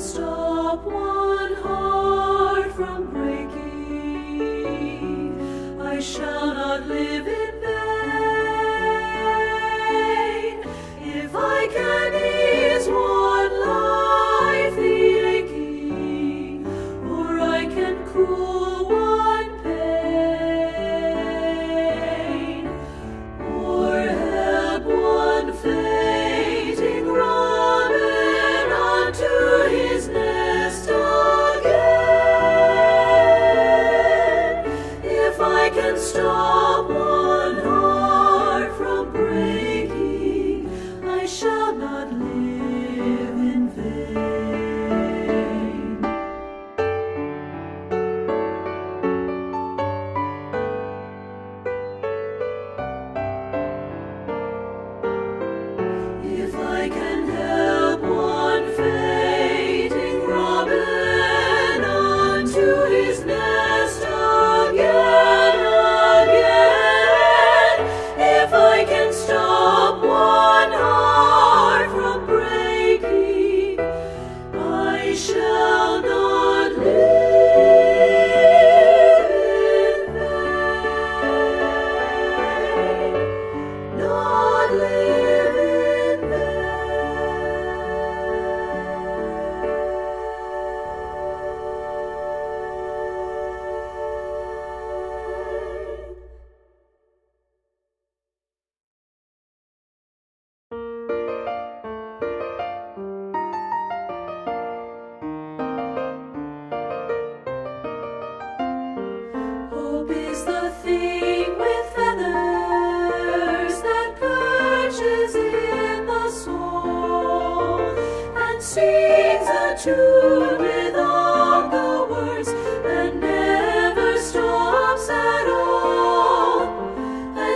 stop I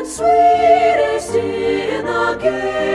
sweetest in the gale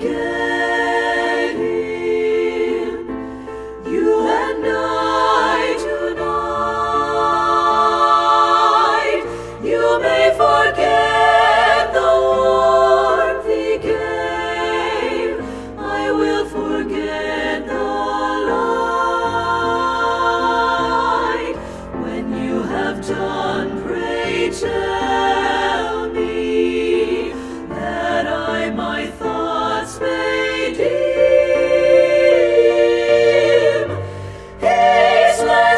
will